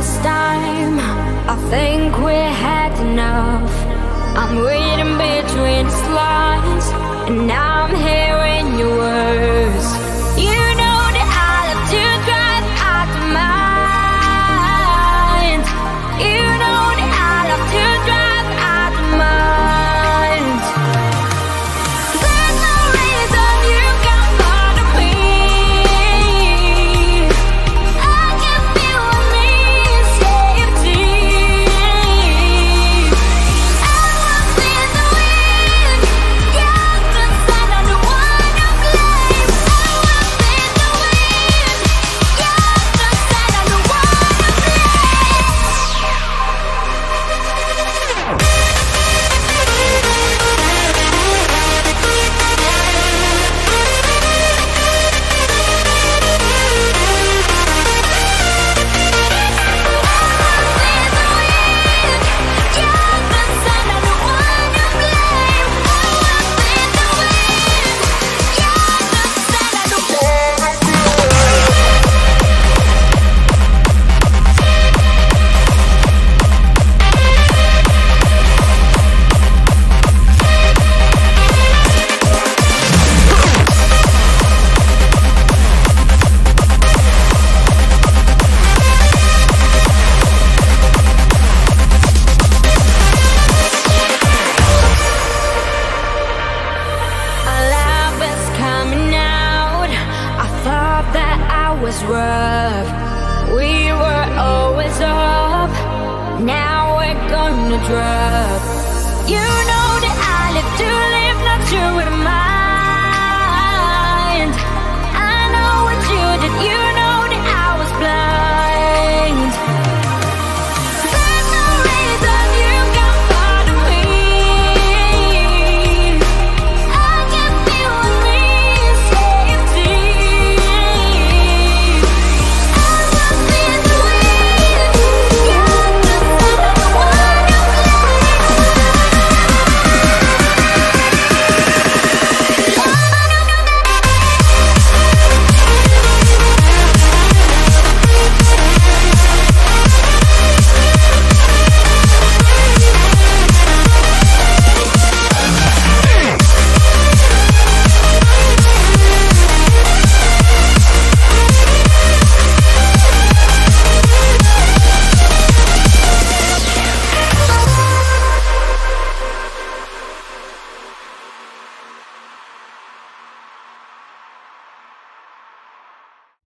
last time. I think we had enough. I'm reading between the lines. was rough. We were always up. Now we're gonna drop. You know that I live to live, not to with.